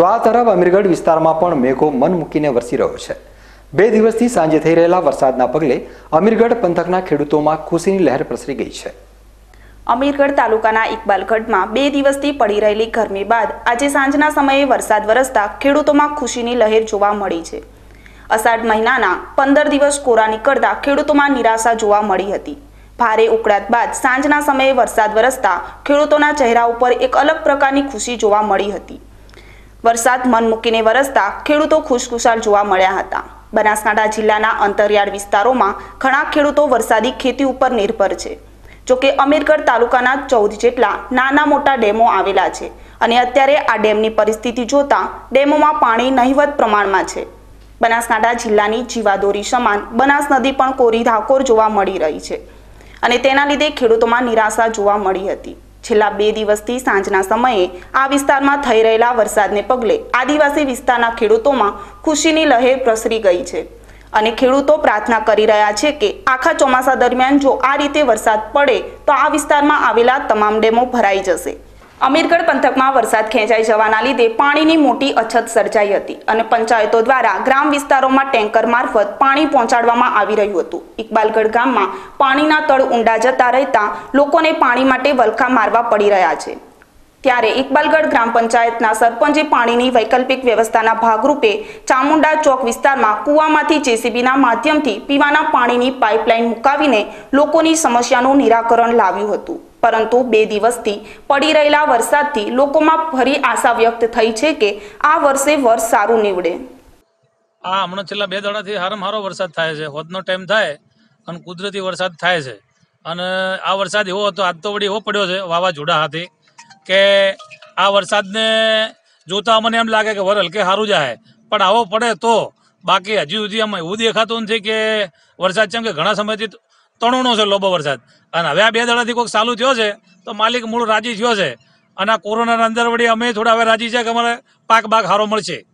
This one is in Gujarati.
તો આ તરફ અમીરગઢ વિસ્તારમાં પણ મેઘો મન મૂકીને વરસી રહ્યો છે. બે દિવસથી સાંજે થઈ રહેલા વરસાદના પગલે અમીરગઢ પંથકના ખેડૂતોમાં ખુશીની લહેર પ્રસરી ગઈ છે. અમીરગઢ તાલુકાના ઇકબાલગઢમાં બે દિવસથી પડી રહેલી ગરમી બાદ આજે સાંજના સમયે વરસાદ વરસતા ખેડૂતોમાં ખુશીની લહેર જોવા મળી છે. અષાઢ મહિનાના પંદર દિવસ કોરા નીકળતા ખેડૂતોમાં નિરાશા જોવા મળી હતી. ભારે ઉકળાટ બાદ સાંજના સમયે વરસાદ વરસતા ખેડૂતોના ચહેરા ઉપર એક અલગ પ્રકારની ખુશી જોવા મળી હતી. વરસાદ મન મૂકીને વરસતા ખેડૂતો ખુશખુશાલ જોવા મળ્યા હતા. બનાસકાંઠા જિલ્લાના અંતરિયાળ વિસ્તારોમાં ઘણા ખેડૂતો વરસાદી ખેતી ઉપર નિર્ભર છે. જોકે અમીરગઢ તાલુકાના ચૌદ જેટલા નાના મોટા ડેમો આવેલા છે અને અત્યારે આ ડેમની પરિસ્થિતિ જોતા ડેમોમાં પાણી નહિવત પ્રમાણમાં છે. બનાસકાંઠા જિલ્લાની જીવાદોરી સમાન બનાસ નદી પણ કોરી ધાકોર જોવા મળી રહી છે અને તેના લીધે ખેડૂતોમાં નિરાશા જોવા મળી હતી. છેલ્લા બે દિવસથી સાંજના સમયે આ વિસ્તારમાં થઈ રહેલા વરસાદને પગલે આદિવાસી વિસ્તારના ખેડૂતોમાં ખુશીની લહેર પ્રસરી ગઈ છે. અને ખેડૂતો પ્રાર્થના કરી રહ્યા છે કે આખા ચોમાસા દરમિયાન જો આ રીતે વરસાદ પડે તો આ વિસ્તારમાં આવેલા તમામ ડેમો ભરાઈ જશે. અમીરગઢ પંથકમાં વરસાદ ખેંચાઈ જવાના લીધે પાણીની મોટી અછત સર્જાઈ હતી અને પંચાયતો દ્વારા ગ્રામ વિસ્તારોમાં ટેન્કર મારફત પાણી પહોંચાડવામાં આવી રહ્યું હતું. ઇકબાલગઢ ગામમાં પાણીના તળ ઊંડા જતા રહેતા લોકોને પાણી માટે વલખા મારવા પડી રહ્યા છે. ત્યારે ઇકબાલગઢ ગ્રામ પંચાયતના સરપંચે પાણીની વૈકલ્પિક વ્યવસ્થાના ભાગરૂપે ચામુંડા ચોક વિસ્તારમાં કૂવામાંથી જેસીબીના માધ્યમથી પીવાના પાણીની પાઇપલાઇન મુકાવીને લોકોની સમસ્યાનું નિરાકરણ લાવ્યું હતું. પરંતુ બે દિવસથી પડી રહેલા વરસાદથી લોકોમાં ફરી આશા વ્યક્ત થઈ છે કે આ વર્ષે વર્ષ સારું નીવડે. આ હમણાં છેલ્લા બે દાડાથી હારામાં હારો વરસાદ થાય છે. હોદનો ટાઈમ થાય અને કુદરતી વરસાદ થાય છે. અને આ વરસાદ એવો હતો, આજ તો વળી એવો પડ્યો છે, વાવાઝોડા હાથે કે આ વરસાદને જોતા મને એમ લાગે કે વર હલકે સારું જાય. પણ આવો પડે તો બાકી હજી સુધી આમાં એવું દેખાતું નથી કે વરસાદ છે કે ઘણા સમયથી તણોનો છે લોબો વરસાદ. અને હવે આ બે દાડાથી કોઈક ચાલુ થયો છે, તો માલિક મૂળ રાજી થયો છે. અને આ કોરોનાના અંદર વળી અમે થોડા હવે રાજી છે કે અમારે પાક બાક સારો મળશે.